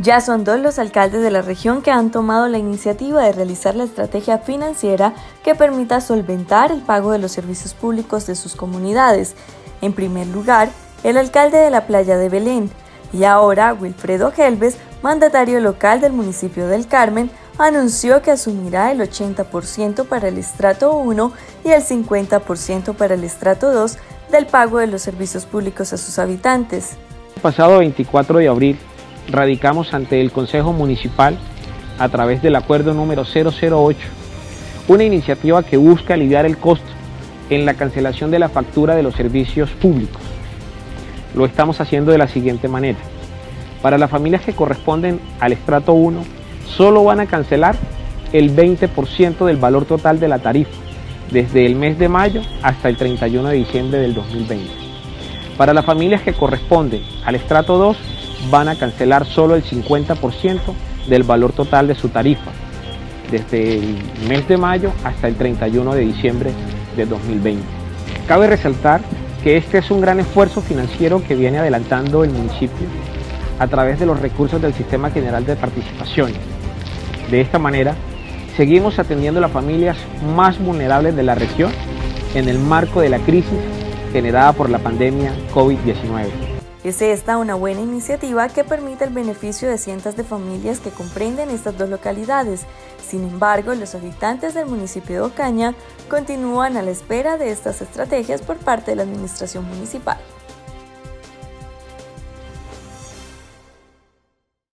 Ya son dos los alcaldes de la región que han tomado la iniciativa de realizar la estrategia financiera que permita solventar el pago de los servicios públicos de sus comunidades. En primer lugar, el alcalde de la playa de Belén, y ahora Wilfredo Gelbes, mandatario local del municipio del Carmen, anunció que asumirá el 80% para el estrato 1 y el 50% para el estrato 2 del pago de los servicios públicos a sus habitantes. El pasado 24 de abril radicamos ante el Consejo Municipal a través del acuerdo número 008, una iniciativa que busca aliviar el costo en la cancelación de la factura de los servicios públicos. Lo estamos haciendo de la siguiente manera. Para las familias que corresponden al estrato 1, solo van a cancelar el 20% del valor total de la tarifa, desde el mes de mayo hasta el 31 de diciembre del 2020. Para las familias que corresponden al estrato 2, van a cancelar solo el 50% del valor total de su tarifa, desde el mes de mayo hasta el 31 de diciembre de 2020. Cabe resaltar que este es un gran esfuerzo financiero que viene adelantando el municipio a través de los recursos del Sistema General de Participación. De esta manera, seguimos atendiendo a las familias más vulnerables de la región en el marco de la crisis generada por la pandemia COVID-19. Es esta una buena iniciativa que permite el beneficio de cientos de familias que comprenden estas dos localidades. Sin embargo, los habitantes del municipio de Ocaña continúan a la espera de estas estrategias por parte de la administración municipal.